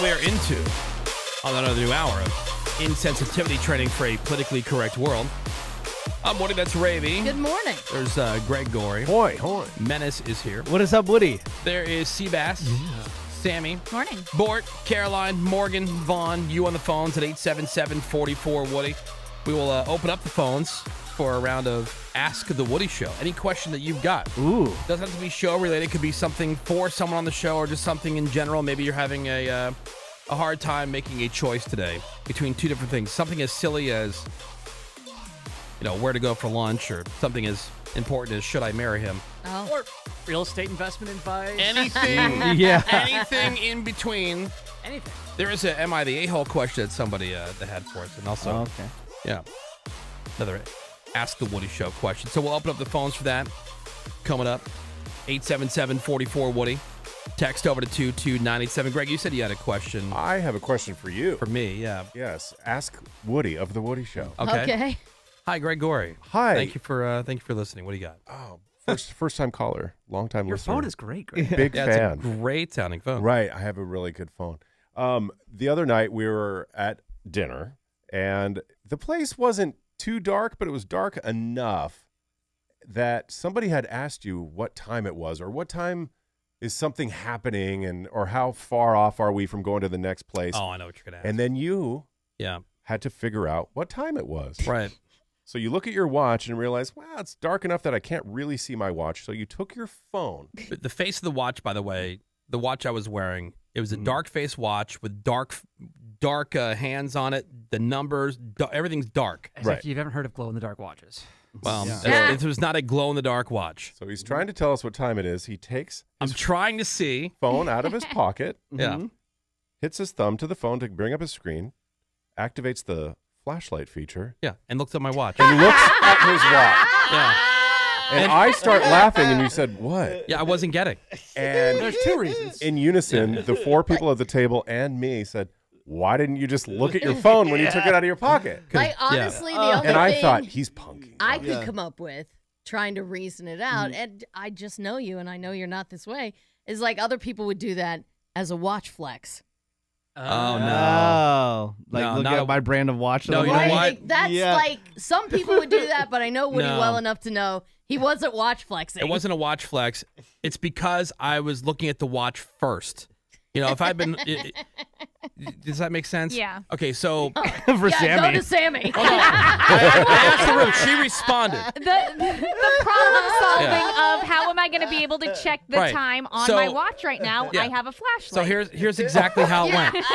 that we are into on another new hour of insensitivity training for a politically correct world. I'm Woody, that's Ravey. Good morning. There's uh, Greg Gory. Hoy, hoy. Menace is here. What is up, Woody? There is Sebas, Sammy, Morning. Bort, Caroline, Morgan, Vaughn, you on the phones at 877-44 Woody. We will uh, open up the phones for a round of Ask the Woody Show. Any question that you've got. Ooh. Doesn't have to be show related. Could be something for someone on the show or just something in general. Maybe you're having a uh, a hard time making a choice today between two different things. Something as silly as you know where to go for lunch, or something as important as should I marry him. Oh, Or real estate investment advice. Anything, Yeah. anything in between. Anything. There is a "Am I the a-hole?" question that somebody uh, that had for us, and also Oh, okay. yeah, another Ask the Woody Show question. So we'll open up the phones for that coming up. 877-44 Woody. Text over to 22987. Greg, you said you had a question I have a question for you. for me. Yeah. yes, ask Woody of the Woody Show. Okay. okay. Hi, Greg Gory. Hi. Thank you for uh, thank you for listening. What do you got? Oh, first first time caller, long time Your listener. phone is great, Greg. big Yeah, fan. it's a great sounding phone. Right, I have a really good phone. Um, the other night we were at dinner, and the place wasn't too dark, but it was dark enough that somebody had asked you what time it was, or what time is something happening, and or how far off are we from going to the next place. Oh, I know what you're gonna ask. And then you yeah. had to figure out what time it was. Right. So you look at your watch and realize, wow, it's dark enough that I can't really see my watch. So you took your phone. But The face of the watch, by the way, the watch I was wearing, it was a Mhm. dark face watch with dark, dark uh, hands on it. The numbers, da- everything's dark. As Right. if you've ever heard of glow in the dark watches. Well, Yeah. it, it was not a glow in the dark watch. So he's trying to tell us what time it is. He takes I'm trying to see. phone out of his pocket, Yeah. hits his thumb to the phone to bring up his screen, activates the flashlight feature, Yeah, and looked at my watch. and looks at his watch. Yeah, And I start laughing, and you said, What? yeah, I wasn't getting. And There's two reasons. in unison, the four people at the table and me said, Why didn't you just look at your phone when you took it out of your pocket? Like yeah. honestly, the only And I thing thought, He's punking. I could come up with trying to reason it out, Mm. and I just know you, and I know you're not this way. Is like other people would do that as a watch flex. Oh, no. Oh, like No, look not at a- my brand of watch. No, you know right? what? Like, that's Yeah. like some people would do that, but I know Woody No. well enough to know he wasn't watch flexing. It wasn't a watch flex. It's because I was looking at the watch first. You know, if I'd been, it, it- does that make sense? Yeah. Okay, so for yeah, go Sammy. to Sammy. Oh, I, I asked the room. She responded. the, the problem solving of how am I going to be able to check the Right. time on So- my watch right now? Yeah. I have a flashlight. So here's here's exactly how it went.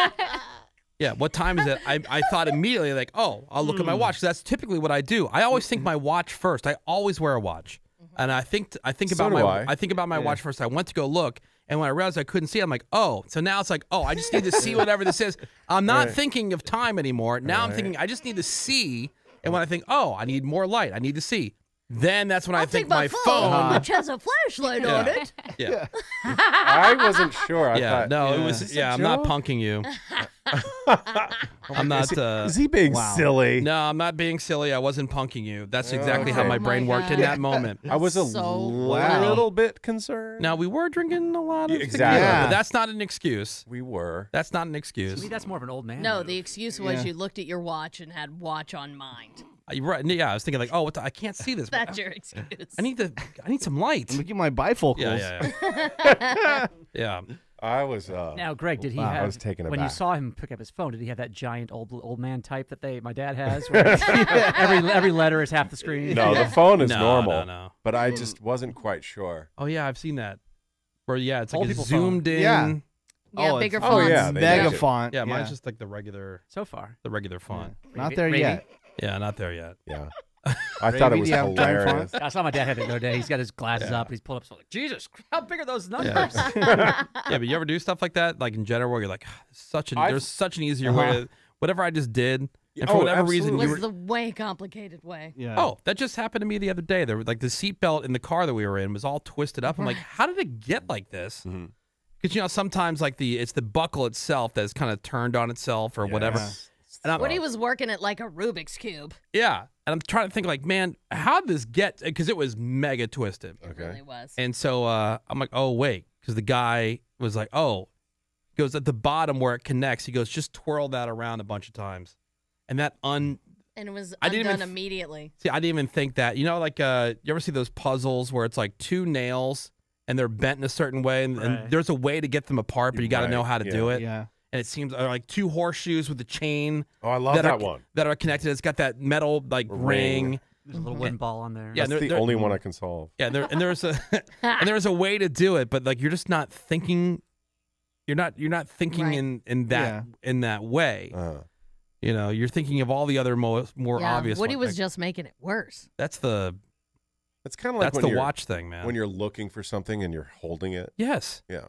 Yeah, what time is it? I, I thought immediately like, oh, I'll look at my hmm. watch. That's typically what I do. I always think hmm. my watch first. I always wear a watch, mm-hmm. and I think I think So about my I. think about my watch first. I went to go look, and when I realized I couldn't see, it, I'm like, oh, so now it's like, oh, I just need to see whatever this is. I'm not Right. thinking of time anymore. Now I'm thinking I just need to see, and when I think, oh, I need more light, I need to see. Then that's when I I'll think my, my phone, phone. which has a flashlight on it. Yeah, I wasn't sure. I yeah, thought, no, it was. Yeah, I'm not punking you. I'm not. Uh, Is he being Wow. silly? No, I'm not being silly. I wasn't punking you. That's exactly how Okay. my Oh my brain worked in that moment. I was a So little bit concerned. Now we were drinking a lot of Yeah, exactly. but that's not an excuse. we were. That's not an To excuse. me, that's more of an old man. No, move. the excuse was Yeah. you looked at your watch and had watch on mind. You're right. Yeah, I was thinking like, oh, what the, I can't see this. That's your excuse. I need the. I need some light. Look at my bifocals. Yeah, yeah, yeah. yeah. I was. Uh, Now, Greg, did he Wow, I was taken when you saw him pick up his phone, did he have that giant old old man type that they my dad has? where every every letter is half the screen. no, the phone is No, normal. no, no. But I just wasn't quite sure. Oh yeah, I've seen that. Where yeah, it's like Old a people phone. zoomed in. Yeah. Yeah, Oh, bigger it's- oh, yeah, Mega font. Yeah, mine's just like the regular, So far, the regular font. not there Ravey? yet. Yeah, not there yet. Yeah. I thought it was do you have time for hilarious. I saw my dad have it the other day. He's got his glasses Yeah. up. He's pulled up. So like, Jesus, how big are those numbers? Yeah. yeah, but you ever do stuff like that, like in general, where you're like, "Ah, such an I've- there's such an easier way. Uh-huh. To, whatever I just did, and for Oh, whatever reason, you was were. the way complicated way. Yeah. Oh, that just happened to me the other day. There was like the seatbelt in the car that we were in was all twisted up. I'm like, how did it get like this? Mhm. Because you know sometimes like the it's the buckle itself that is kind of turned on itself or whatever. Yes. And I'm, Woody was working at like a Rubik's cube. yeah, and I'm trying to think like, man, how did this get? Because it was mega twisted. It Okay. really was. And so uh, I'm like, oh wait, because the guy was like, oh, He goes at the bottom where it connects. He goes, just twirl that around a bunch of times, and that un. And it was I didn't even- immediately. See, I didn't even think that. You know, like uh, you ever see those puzzles where it's like two nails and they're bent in a certain way, and, and there's a way to get them apart, but you got to Right, know how to do it. Yeah. And it seems or like two horseshoes with a chain Oh, I love that, that are, one. that are connected. It's got that metal like Ring. ring. There's a little wooden ball on there. Yeah, That's they're- the they're- only one I can solve. Yeah, there, and there's a and there's a way to do it, but like you're just not thinking. You're not you're not thinking Right. in in that in that way. Uh, You know, you're thinking of all the other mo- more yeah, obvious. Woody ones. was Like, just making it worse. that's the That's kind of like that's when the you're, watch thing, man. when you're looking for something and you're holding it. yes, Yeah,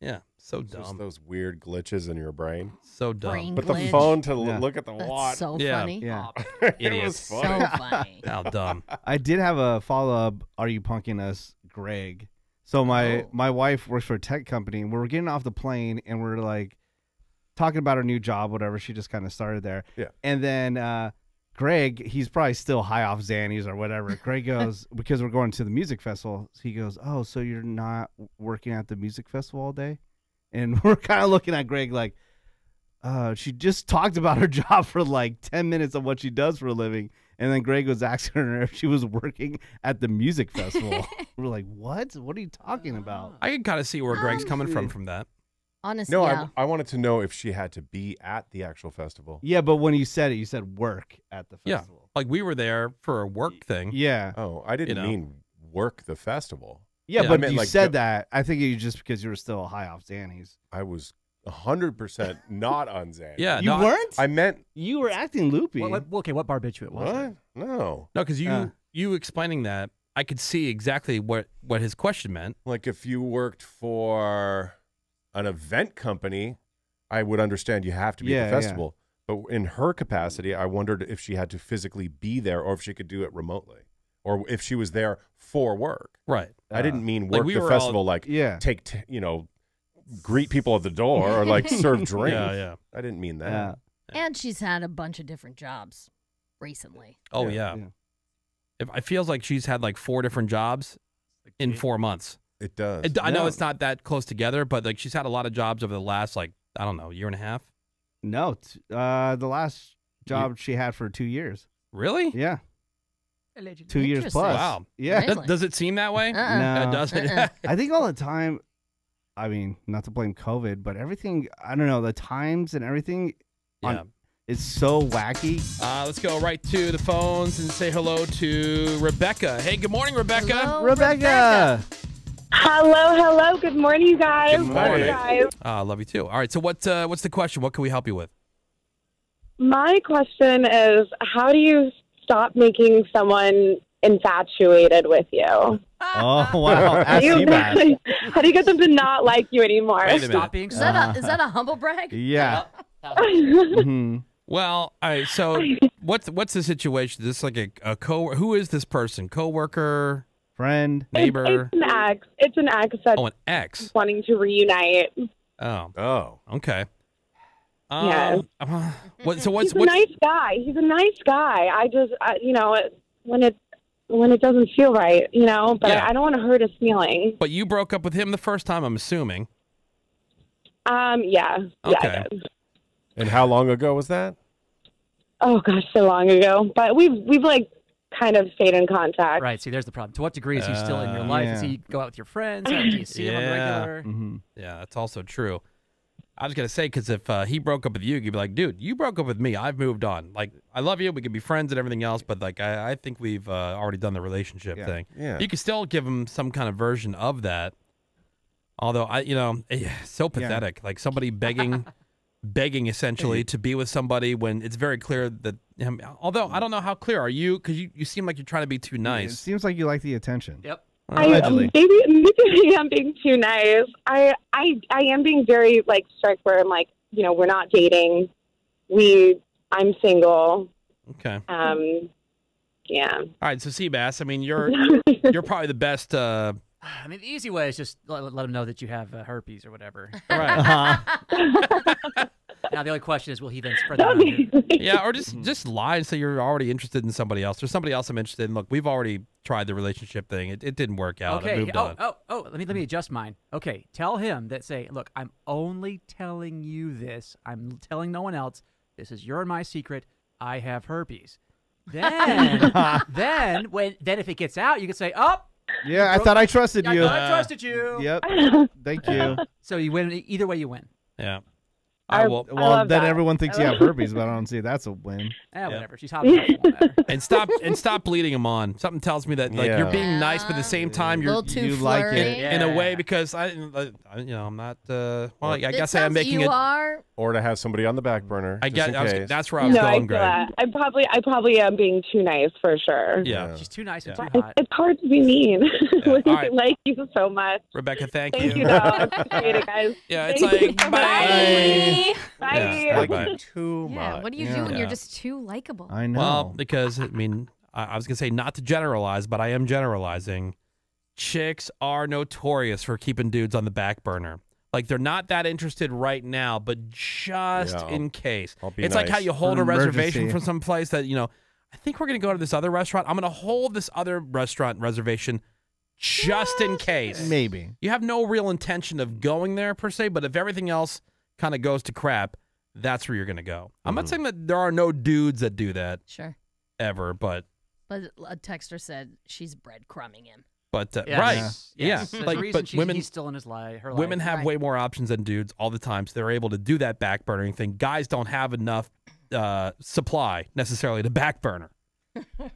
yeah, so it's just dumb, those weird glitches in your brain. so dumb. Brain But the phone to l- Yeah. look at the That's watch. so Yeah. funny. Yeah. it Idiots. was So funny. funny. How dumb. I did have a follow up. Are you punking us, Greg? So my Oh. my wife works for a tech company, and we were getting off the plane, and we're like talking about her new job, whatever. She just kind of started there. Yeah. And then uh, Greg, he's probably still high off Xannies or whatever. Greg goes because we're going to the music festival. He goes, "Oh, so you're not working at the music festival all day?" And we're kind of looking at Greg like. Uh, she just talked about her job for like 10 minutes of what she does for a living. And then Greg was asking her if she was working at the music festival. we're like, what? What are you talking about? I can kind of see where Greg's coming from from that. Honestly, No, yeah. I, I wanted to know if she had to be at the actual festival. Yeah, but when you said it, you said work at the festival. Yeah, festival. like we were there for a work thing. Yeah. Oh, I didn't know. mean work the festival. Yeah, Yeah, I but meant you like said that. I think you just because you were still high off Xannies. I was hundred percent not on Xan. Yeah, you no, I- weren't? I meant you were acting loopy. What, what, okay, what barbiturate was what? it? No, No, because you Uh. you explaining that, I could see exactly what what his question meant. like if you worked for an event company, I would understand you have to be Yeah, at the festival. But in her capacity, I wondered if she had to physically be there or if she could do it remotely, or if she was there for work. Right. I didn't mean like work we the were all- festival like yeah. take t- you know greet people at the door or like serve drinks. Yeah, yeah. I didn't mean that. Yeah. and she's had a bunch of different jobs recently. Oh Yeah. yeah. If it feels like she's had like four different jobs in four months. It does. It, I know it's not that close together, but like she's had a lot of jobs over the last like I don't know year and a half. No, t- uh, the last job she had for two years. Really? Yeah, Allegedly. two years Interesting. plus. Wow. Yeah, Really? Does, does it seem that way? Uh-uh. No. It doesn't. Uh-uh. I think all the time. I mean, not to blame COVID, but everything. I don't know the times and everything. on- yeah. is so wacky. Uh, let's go right to the phones and say hello to Rebecca. Hey, good morning, Rebecca. Hello, Rebecca. Hello, hello. Good morning, you guys. Good Love morning. you guys. Uh, love you too. All right. So what uh, what's the question? What can we help you with? My question is how do you stop making someone infatuated with you? Oh wow, How do you, bad. how do you get them to not like you anymore? Wait a. Stop being Is that a is that a humble brag? Yeah. hmm Well, all right. So what's what's the situation? Is this like a, a co? Who is this person? Coworker, Friend. It's, neighbor? it's an ex. It's an ex that's Oh, an ex. wanting to reunite. Oh, Oh, okay. Um, Yes. uh, what? So what's He's a what's? nice guy. He's a nice guy. I just, I, you know, when it when it doesn't feel right, you know. But Yeah. I don't want to hurt his feelings. But you broke up with him the first time. I'm assuming. Um, yeah, yeah. Okay. I did. and how long ago was that? Oh gosh, so long ago. But we've we've like kind of stayed in contact. Right. See, there's the problem. To what degree is he still in your Uh, life? Does he go out with your friends? Do you see him on the Yeah. regular? hmm Yeah, that's also true. I was gonna say because if uh, he broke up with you, you'd be like, dude, you broke up with me. I've moved on. Like, I love you. We can be friends and everything else, but like, I, I think we've uh, already done the relationship Yeah. thing. Yeah. You can still give him some kind of version of that. Although I, you know, eh, so pathetic. Like somebody begging, begging essentially to be with somebody when it's very clear that. Him, although I don't know how clear are you because you, you seem like you're trying to be too nice. It seems like you like the attention. Yep. I Allegedly. um, maybe maybe I'm being too nice. I I I am being very like strict where I'm like, you know, we're not dating. We I'm single. Okay. Um yeah. All right. So Sebas, I mean, you're you're probably the best. Uh, I mean, the easy way is just let, let him know that you have uh, herpes or whatever. right. Uh-huh. No, Now the only question is, will he then spread that That'd be? Yeah, or just mm-hmm. just lie and say you're already interested in somebody else. There's somebody else I'm interested in. Look, we've already tried the relationship thing. It, it didn't work out. I Okay. moved Oh, on. oh, oh. Let me let me adjust mine. Okay. Tell him that. Say, look, I'm only telling you this. I'm telling no one else. This is your and my secret. I have herpes. Then, then when then if it gets out, you can say, oh, Yeah, I thought I trusted I you. thought I trusted you. Yep. Thank you. So you win. Either way, you win. Yeah. I- I will. I Well, love then that. everyone thinks you have herpes, but I don't see that's a win. Eh, whatever. She's hot. enough, it won't matter. and stop and stop bleeding him on. Something tells me that like you're being nice, but at the same time you're little too you like it. flirty. in a way because I, I you know I'm not. Uh, well, I It guess I am sounds making you it. are. Or to have somebody on the back burner. I just get. in I was, case. that's where I was no, going, feel Greg. I probably, I probably am being too nice for sure. Yeah. She's too nice and too It's, hot. it's hard to be mean. Yeah, when you right. like you so much. Rebecca, thank, Thank you, you. though. I appreciate it, guys. Yeah, it's like so bye. much. Bye. Yeah, like bye. too much. Yeah, what do you Yeah. when Yeah. You're just too likable. I know. Well, because I mean, I, I was gonna say not to generalize, but I am generalizing. Chicks are notorious for keeping dudes on the back burner. Like they're not that interested right now, but just Yeah. in case. I'll be It's like how you hold For a reservation emergency. from some place that you know. I think we're gonna go to this other restaurant. I'm gonna hold this other restaurant reservation just in case. maybe. You have no real intention of going there per se, but if everything else kind of goes to crap, that's where you're gonna go. I'm not saying that there are no dudes that do that Sure. ever, but But a texter said she's breadcrumbing him. but uh, Yes. right, Yes. yeah, There's a like reason but she's, women he's still in his life. Her women life. have Right. way more options than dudes all the time, so they're able to do that back burnering thing. Guys don't have enough uh, supply necessarily to backburner.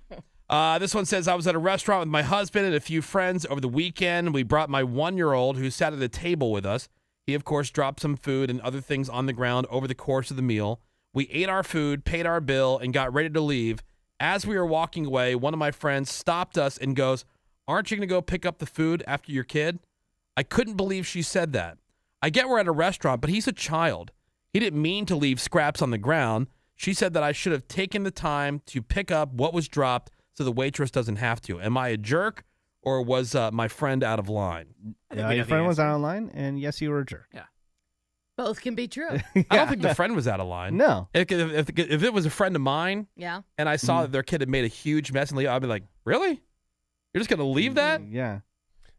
Uh, this one says I was at a restaurant with my husband and a few friends over the weekend. We brought my one year old who sat at a table with us. He, of course, dropped some food and other things on the ground over the course of the meal. We ate our food, paid our bill, and got ready to leave. As we were walking away, one of my friends stopped us and goes, Aren't you going to go pick up the food after your kid? I couldn't believe she said that. I get we're at a restaurant, but he's a child. He didn't mean to leave scraps on the ground. She said that I should have taken the time to pick up what was dropped so the waitress doesn't have to. Am I a jerk or was uh, my friend out of line? I think Yeah, we know your the friend was answer. out online, and yes, you were a jerk. Both can be true. I don't think the friend was out of line. No. If, if, if, if it was a friend of mine yeah. and I Mm. saw that their kid had made a huge mess and leave, I'd be like, really? You're just going to leave that? Yeah.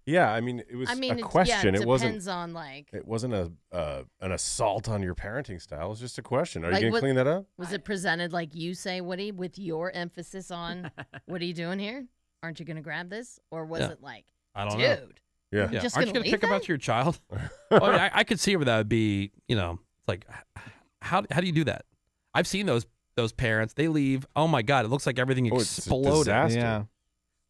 Yeah, I mean, it was I mean, a it, question. yeah, it it wasn't. depends on like, It wasn't a uh, an assault on your parenting style. It was just a question. Are Like you going to what- clean that up? was it presented like you say, Woody, with your emphasis on what are you doing here? Aren't you going to grab this? Or was Yeah. it like, I don't dude, know. Yeah. Yeah. just Aren't you gonna going to leave pick up that? after your child? oh, yeah, I, I could see where that would be, you know, it's like, h- how, how do you do that? I've seen those those parents. They leave. Oh, my God. It looks like everything Oh, it's a exploded. disaster. Yeah. And-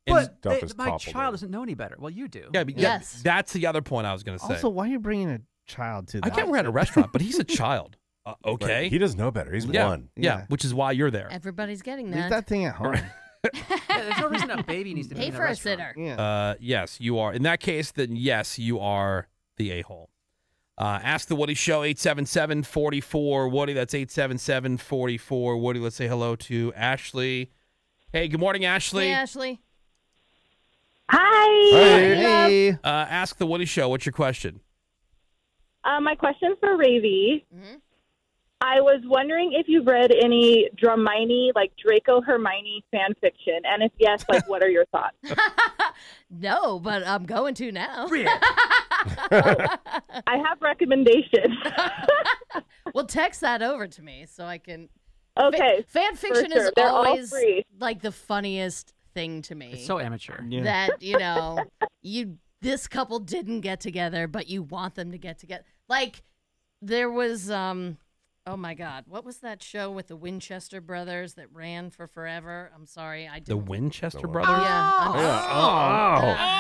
But Stuff they- is my toppled child over. doesn't know any better. Well, you do. Yeah, but Yes. yeah, that's the other point I was going to say. Also, why are you bringing a child to I that? get we're at a restaurant, but he's a child. Uh, Right. okay. He doesn't know better. He's yeah, one. yeah, Yeah. which is why you're there. everybody's getting Leave that. that thing at home. Yeah, there's no reason a baby needs to be Pay in a for a restaurant. sitter. yeah. Uh, yes, you are. In that case, then yes, you are the a hole. Uh, ask the Woody Show, 877 44 Woody. That's 877 44 Woody. Let's say hello to Ashley. Hey, good morning, Ashley. Hey, Ashley. Hi. hey. Uh, ask the Woody Show. What's your question? Uh, my question for Ravy. Mhm. I was wondering if you've read any Dramione, like Draco Hermione fan fiction, and if yes, like what are your thoughts? no, but I'm going to now. I have recommendations. well, text that over to me so I can. okay, Fan fiction sure. is They're always like the funniest thing to me. It's so amateur. Yeah. that you know you this couple didn't get together but you want them to get together like there was um oh my god what was that show with the winchester brothers that ran for forever i'm sorry i The didn't Winchester The brothers? yeah I'm- Oh.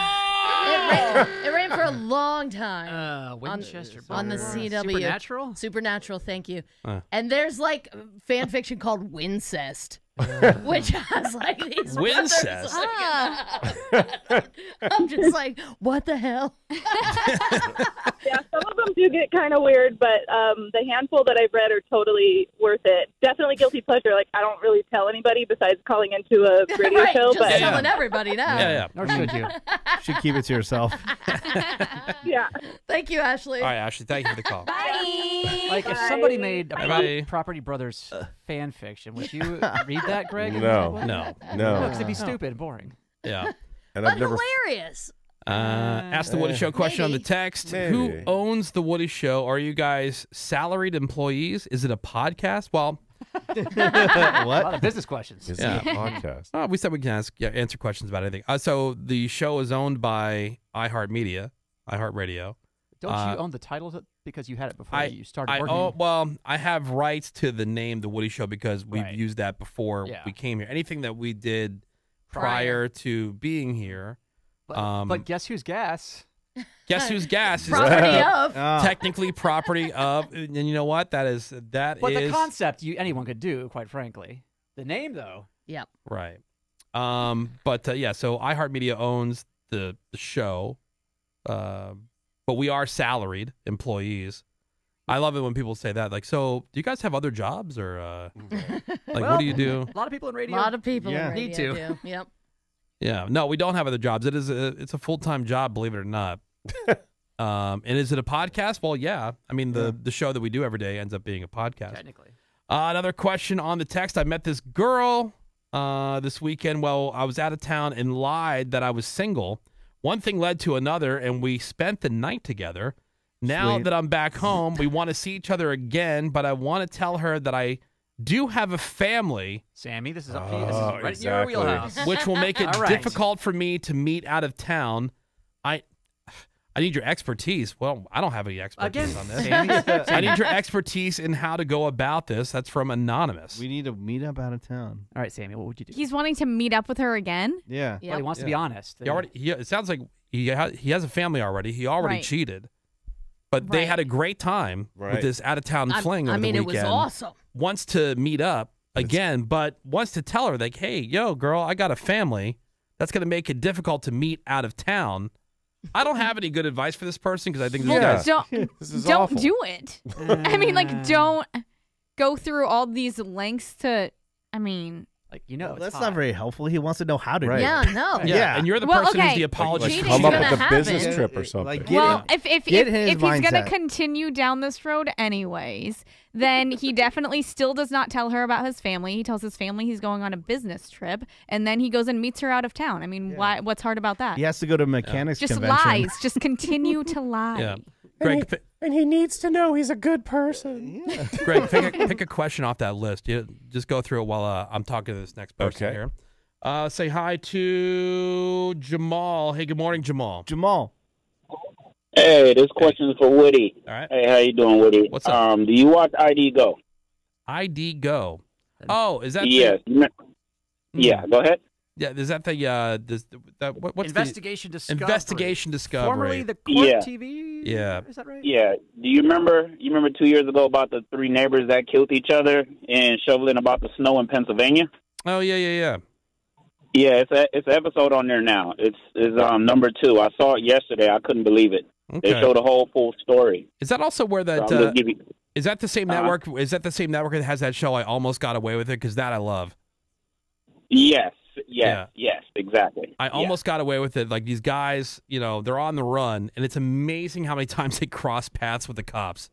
it, ran, it ran for a long time Uh, Winchester on the Brothers. CW. Supernatural. supernatural thank you Uh. and there's like fan fiction called wincest which I was like these brothers, Wincest. Ah. I'm just like, what the hell? Yeah, some of them do get kind of weird, but um, the handful that I've read are totally worth it. Definitely guilty pleasure. Like I don't really tell anybody besides calling into a radio right, show, just but Yeah. telling everybody now. Yeah, yeah. Nor should you. Should keep it to yourself. yeah. Thank you, Ashley. All right, Ashley, thank you for the call. Bye. Like if somebody made a Bye-bye. Property Brothers fan fiction, would you read that, Greg? No. like, what? No. No. because it'd be stupid and boring. Yeah. And but I've never. hilarious. Uh, ask the Woody Show question on the maybe. text. Who owns the Woody Show? Are you guys salaried employees? Is it a podcast? Well, A lot what? of business questions. Is Yeah. it a podcast? uh, we said we can ask yeah, answer questions about anything. Uh, so the show is owned by iHeartMedia, iHeartRadio. Don't Uh, you own the title because you had it before I you started I working? oh well, I have rights to the name The Woody Show because we've Right. used that before Yeah. we came here. Anything that we did Prior. prior to being here, but, um, but guess who's gas? guess whose gas is Property of. Oh. technically property of and you know what that is that But the concept you anyone could do, quite frankly. The name though. Yep. right um but uh, yeah so iheartmedia owns the the show uh, but we are salaried employees i love it when people say that like so do you guys have other jobs or uh like what do you do A lot of people in radio. A lot of people Yeah. in Need to. do. Yep. yeah no we don't have other jobs it is a it's a full-time job believe it or not um and is it a podcast well yeah i mean the the show that we do every day ends up being a podcast technically. Uh, another question on the text. I met this girl uh, this weekend. Well, I was out of town and lied that I was single. One thing led to another, and we spent the night together. Now Sweet. that I'm back home, we want to see each other again, but I want to tell her that I do have a family, Sammy, this is up to you. This is Oh, right exactly. in your wheelhouse. which will make it All right. difficult for me to meet out of town. I. I need your expertise. Well, I don't have any expertise Again, on this. I need your expertise in how to go about this. That's from anonymous. We need to meet up out of town. All right, Sammy, what would you do? He's wanting to meet up with her again. Yeah. well, he wants to be honest. He already. He, it sounds like he ha- he has a family already. He already Right. cheated, but they Right. had a great time Right. with this out of town I, fling. I over mean, the it was weekend. awesome. Wants to meet up again, but wants to tell her like, "Hey, yo, girl, I got a family. That's going to make it difficult to meet out of town." I don't have any good advice for this person because I think this Yeah. guy's Don't This is don't awful. do it. I mean, like, mm. don't go through all these lengths to. I mean, like you know. Well, it's that's hot. not very helpful. He wants to know how to Right. Yeah, no. yeah. Yeah. and you're the Well, person who's okay. the apologist. Cheating Come up gonna with a business trip or something. get well, it- if if get if, if he's gonna continue down this road anyways, then he definitely still does not tell her about his family. He tells his family he's going on a business trip, and then he goes and meets her out of town. I mean, why? What's hard about that? He has to go to mechanics Just convention. lies. Just continue to lie. Yeah, Greg, pi- and he needs to know he's a good person. Greg, pick a, pick a question off that list. You just go through it while uh, I'm talking to this next person Okay. here. Uh, say hi to Jamal. Hey, good morning, Jamal. Jamal. Hey, this question is for Woody. All right. Hey, how you doing, Woody? What's up? Um, do you watch ID Go? ID Go. Oh, is that Yes. You me- Yeah, go ahead. Yeah? Is that the uh? This, that what, what's investigation the discovery. investigation discovery? Formerly the Court Yeah. TV. Yeah. Is that right? Yeah. Do you remember? You remember two years ago about the three neighbors that killed each other and shoveling about the snow in Pennsylvania? oh yeah, yeah, yeah. Yeah, it's a it's an episode on there now. It's is um number two. I saw it yesterday. I couldn't believe it. They Okay. showed the whole full story. Is that also where So that I'm uh, you. is that the same Uh-huh. network? Is that the same network that has that show? I almost got away with it because that I love. Yes. Yes. Yeah. Yes. Exactly. I Yeah. almost got away with it. Like these guys, you know, they're on the run, and it's amazing how many times they cross paths with the cops.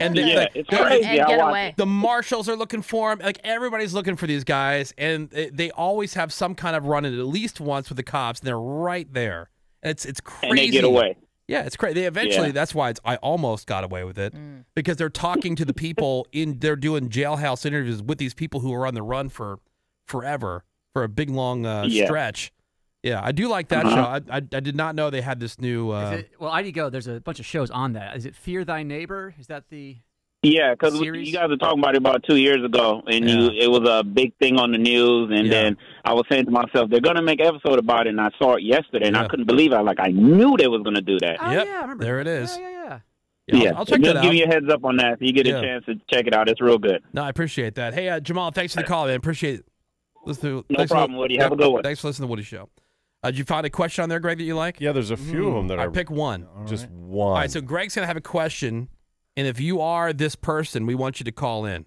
And they, Yeah, like, it's crazy. And get away. the marshals are looking for them. Like everybody's looking for these guys, and they, they always have some kind of run in at least once with the cops, and they're right there. And it's it's crazy. And they get away. Yeah, it's crazy. They eventually. Yeah. That's why it's, I almost got away with it mm. because they're talking to the people in. They're doing jailhouse interviews with these people who are on the run for forever for a big long uh, Yeah. stretch. Yeah, I do like that Uh-huh. show. I, I I did not know they had this new. Uh, Is it, well, ID Go. There's a bunch of shows on that. Is it Fear Thy Neighbor? Is that the? Yeah, because you guys were talking about it about two years ago, and you it was a big thing on the news. And Yeah. then I was saying to myself, they're gonna make an episode about it, and I saw it yesterday, and Yeah. I couldn't believe it. I like I knew they was gonna do that. Oh Yep, yeah, I remember. there it is. Yeah, yeah, yeah. Yeah, I'll, I'll check just that out. give you a heads up on that. If you get Yeah. a chance to check it out, it's real good. No, I appreciate that. Hey, uh, Jamal, thanks for the call, man. Appreciate it. Listen to, No thanks for- problem, Woody. Have a good one. Thanks for listening to Woody Show. Uh, did you find a question on there, Greg, that you like? Yeah, there's a few of them that I are pick one. just one. All right, so Greg's gonna have a question, and if you are this person, we want you to call in.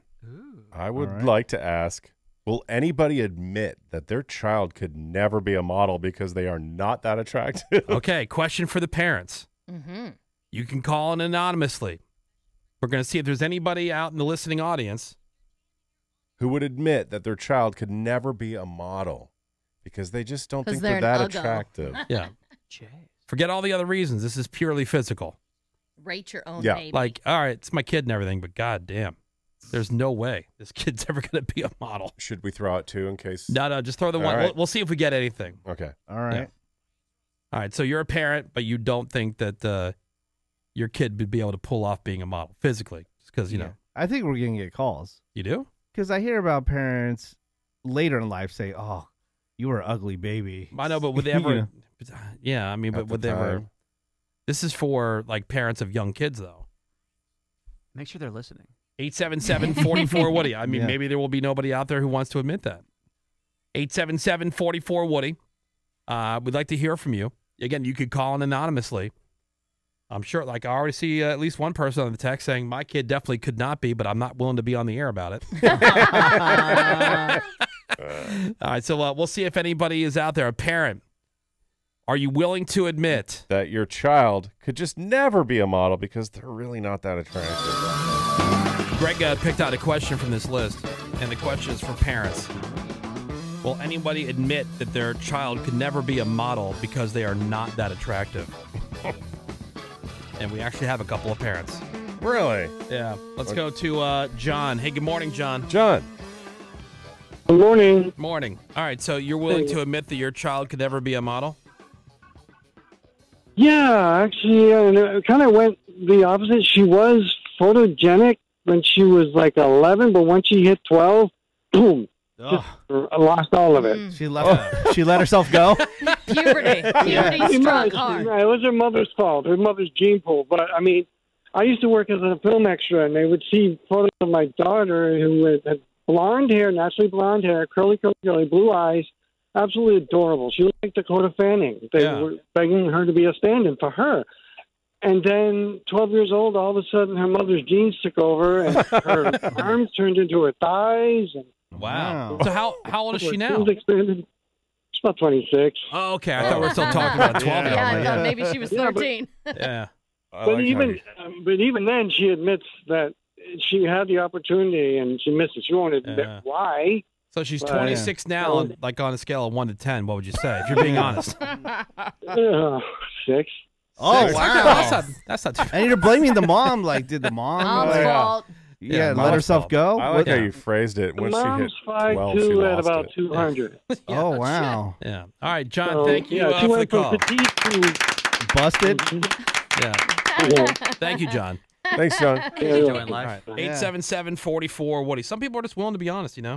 I would All right. like to ask Will anybody admit that their child could never be a model because they are not that attractive? Okay, question for the parents. Mm-hmm. You can call in anonymously. We're gonna see if there's anybody out in the listening audience. Who would admit that their child could never be a model because they just don't 'Cause think they're, they're an that uggo. attractive? Yeah. Forget all the other reasons. This is purely physical. Rate your own Yeah. baby. Like, all right, it's my kid and everything, but god damn, there's no way this kid's ever gonna be a model. Should we throw out two in case? No, no, just throw the All one. right. We'll, we'll see if we get anything. Okay. All right. All right, so you're a parent, but you don't think that uh, your kid would be able to pull off being a model physically, just because you Yeah. know I think we're gonna get calls you do. Because I hear about parents later in life say, "Oh, you were an ugly baby." I know, but would they ever? know? Yeah, I mean, At but the would they ever? time. This is for like parents of young kids, though. Make sure they're listening. 877 44 Woody. I mean, Yeah. maybe there will be nobody out there who wants to admit that. 877 44 Woody. Uh, we'd like to hear from you. Again, you could call in anonymously. I'm sure, like, I already see uh, at least one person on the text saying, My kid definitely could not be, but I'm not willing to be on the air about it. All right, so uh, we'll see if anybody is out there. A parent, are you willing to admit That your child could just never be a model because they're really not that attractive. Greg uh, picked out a question from this list, and the question is for parents. Will anybody admit that their child could never be a model because they are not that attractive? and we actually have a couple of parents. Really? Yeah. Let's go to uh, John. Hey, good morning, John. John. Good morning. Morning. All right, so you're willing to admit that your child could never be a model? Yeah, actually, uh, and it kind of went the opposite. She was photogenic when she was like 11, but once she hit 12, boom, Ugh. I lost all of it. Mm. She left. She let herself go. Puberty. Puberty struck much, hard. It was her mother's fault, her mother's gene pool. But I mean, I used to work as a film extra, and they would see photos of my daughter who had- had blonde hair, naturally blonde hair, curly, curly, curly, blue eyes, absolutely adorable. She looked like Dakota Fanning. They Yeah. were begging her to be a stand-in for her. And then, 12 years old, all of a sudden, her mother's genes took over, and her arms turned into her thighs, and Wow. Wow. So how how old is she her now? boobs expanded. She's about 26. Oh, okay. I thought we were still talking about 12 Yeah. Yeah. I Yeah. thought maybe she was Yeah, but- 13. Yeah. But like even um, but even then, she admits that she had the opportunity and she missed it. She won't admit Yeah. why. So she's Well, 26 now, and like on a scale of 1 to 10, what would you say? If you're being honest. Uh, six. Oh Six. Wow. that's not, that's not too and you're blaming the mom. Like, did the mom? Mom's like, fault. Yeah, Yeah, let herself fault. go. I like What- how you phrased it. The When she hit mom's five 12, she two at about it. two hundred. oh wow. Yeah. All right, John, So, thank you yeah, uh, she for the went from call. petite to Busted. Yeah. yeah. Thank you, John. Thanks, John. Yeah, Enjoying All life. right. 877 44 Woody. Some people are just willing to be honest, you know?